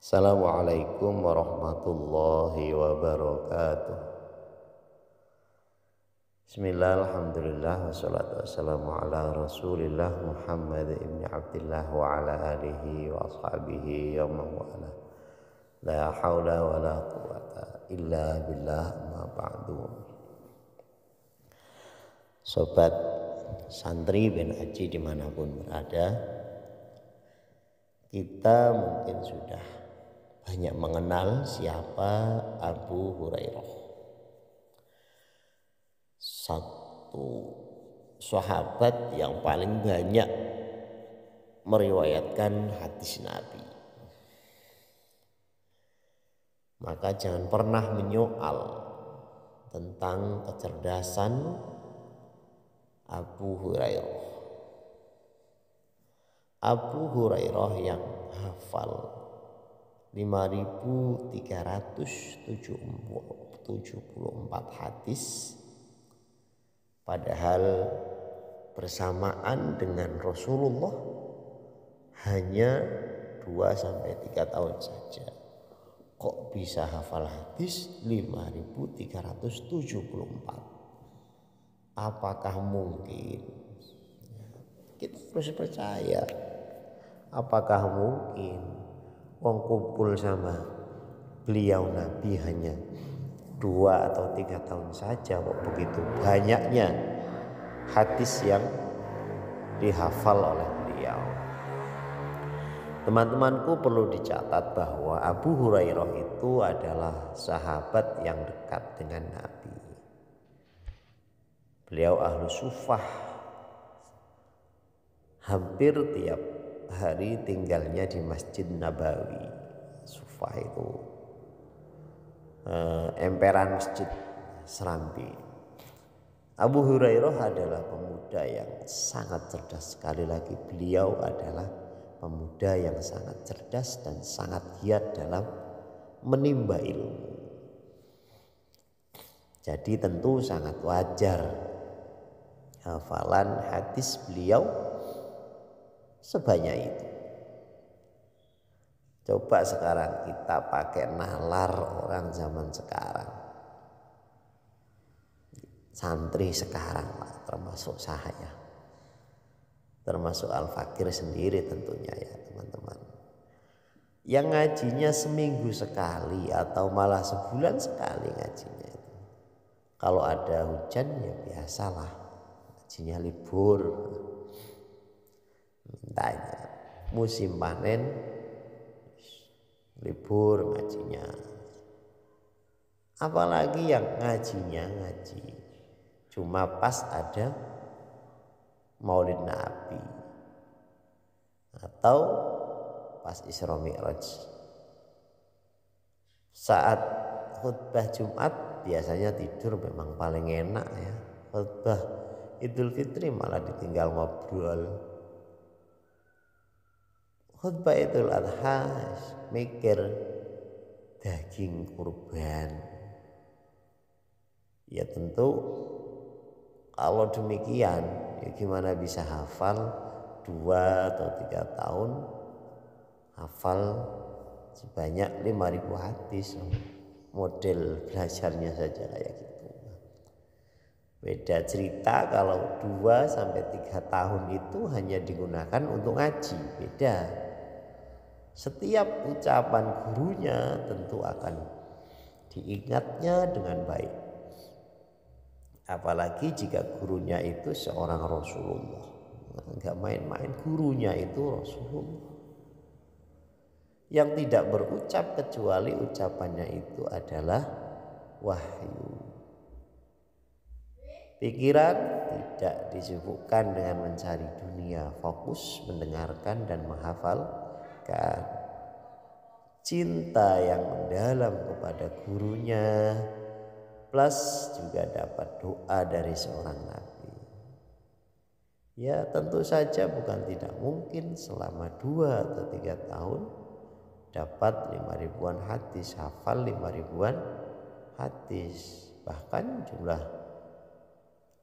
Assalamualaikum warahmatullahi wabarakatuh. Bismillah, Alhamdulillah, wassalatu wassalamu ala rasulillah Muhammad ibn Abdullah wa ala alihi wa ashabihi wa mawala La hawla wa la quwata illa billah ma ba'du. Sobat santri bin Haji di mana pun berada Kita mungkin sudah banyak mengenal siapa Abu Hurairah satu sahabat yang paling banyak meriwayatkan hadis Nabi. Maka jangan pernah menyoal tentang kecerdasan Abu Hurairah. Abu Hurairah yang hafal 5374 hadis Padahal bersamaan dengan Rasulullah hanya 2 sampai 3 tahun saja. Kok bisa hafal hadis 5374? Apakah mungkin? Kita harus percaya. Apakah mungkin wong kumpul sama beliau Nabi hanya dua atau tiga tahun saja kok begitu banyaknya hadis yang dihafal oleh beliau. Teman-temanku perlu dicatat bahwa Abu Hurairah itu adalah sahabat yang dekat dengan Nabi. Beliau ahlu sufah. Hampir tiap hari tinggalnya di Masjid Nabawi. Sufah itu eh, emperan masjid Serambi. Abu Hurairah adalah pemuda yang sangat cerdas sekali lagi beliau adalah pemuda yang sangat cerdas dan sangat giat dalam menimba ilmu. Jadi tentu sangat wajar hafalan hadis beliau sebanyak itu. Coba sekarang kita pakai nalar orang zaman sekarang. Santri sekarang Pak, termasuk saya. Termasuk Al-Fakir sendiri tentunya ya teman-teman. Yang ngajinya seminggu sekali atau malah sebulan sekali ngajinya Kalau ada hujan ya biasalah. Ngajinya libur. Mintanya musim panen libur ngajinya. Apalagi yang ngajinya ngaji. Cuma pas ada maulid nabi atau pas Isra Mi'raj. Saat khutbah Jumat biasanya tidur memang paling enak ya. Khutbah Idul Fitri malah ditinggal ngobrol khutbah Idul Adha mikir daging kurban. Ya tentu kalau demikian ya gimana bisa hafal dua atau tiga tahun? Hafal sebanyak lima ribu hadis. Model belajarnya saja kayak gitu. Beda cerita kalau dua sampai tiga tahun itu hanya digunakan untuk ngaji beda setiap ucapan gurunya tentu akan diingatnya dengan baik. Apalagi jika gurunya itu seorang Rasulullah. Enggak main-main gurunya itu Rasulullah. Yang tidak berucap kecuali ucapannya itu adalah wahyu. Pikiran tidak disibukkan dengan mencari dunia, fokus mendengarkan dan menghafal cinta yang mendalam kepada gurunya plus juga dapat doa dari seorang nabi. Ya tentu saja bukan tidak mungkin selama dua atau tiga tahun dapat lima ribuan hadis, hafal lima ribuan hadis. Bahkan jumlah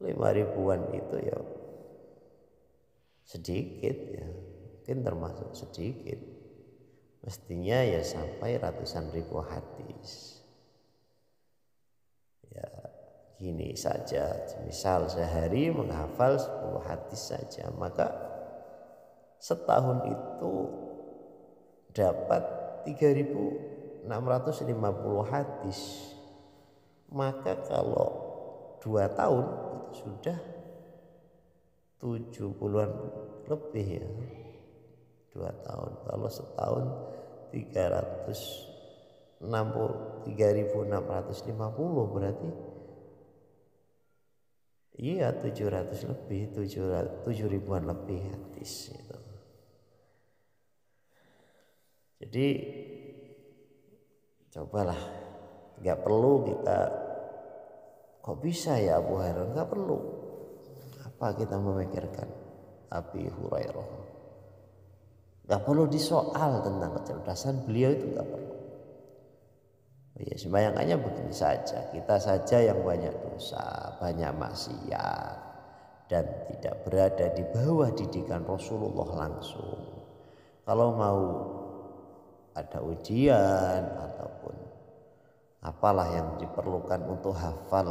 lima ribuan itu ya sedikit ya mungkin termasuk sedikit mestinya ya sampai ratusan ribu hadis. Ya gini saja. Misal sehari menghafal 10 hadis saja maka setahun itu dapat 3650 hadis. Maka kalau dua tahun itu sudah 70-an lebih ya dua tahun. Kalau setahun 360 3650 berarti? Iya 700 lebih 7 ribuan lebih hadis itu jadi cobalah. Nggak perlu kita kok bisa ya Abu Hurairah? Nggak perlu. Apa kita memikirkan? Abi Hurairah nggak perlu disoal tentang kecerdasan beliau itu nggak perlu. Oh ya sembayangannya begini saja. Kita saja yang banyak dosa banyak maksiat dan tidak berada di bawah didikan Rasulullah langsung. Kalau mau ada ujian ataupun apalah yang diperlukan untuk hafal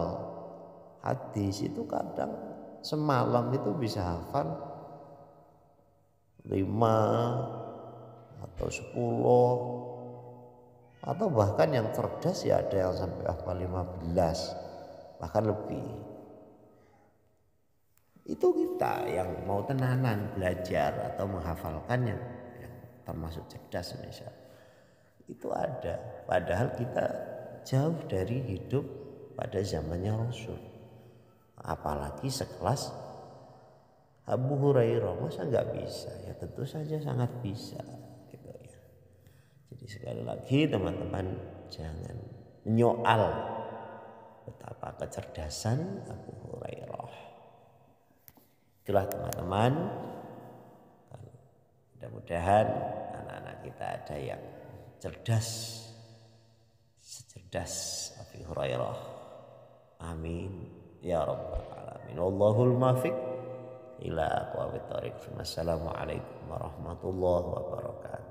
hadis itu kadang semalam itu bisa hafal lima atau sepuluh atau bahkan yang cerdas ya ada yang sampai hafal lima belas bahkan lebih itu kita yang mau tenanan belajar atau menghafalkan yang, termasuk cerdas misalnya itu ada. Padahal kita jauh dari hidup pada zamannya Rasul. Apalagi sekelas Abu Hurairah masa nggak bisa ya tentu saja sangat bisa gitu ya. Jadi sekali lagi teman-teman jangan menyoal betapa kecerdasan Abu Hurairah. Itulah teman-teman. Mudah-mudahan anak-anak kita ada yang cerdas secerdas Abi Hurairah amin ya rabbal alamin wallahul muwaffiq ila aqwamit thoriq assalamualaikum warahmatullahi wabarakatuh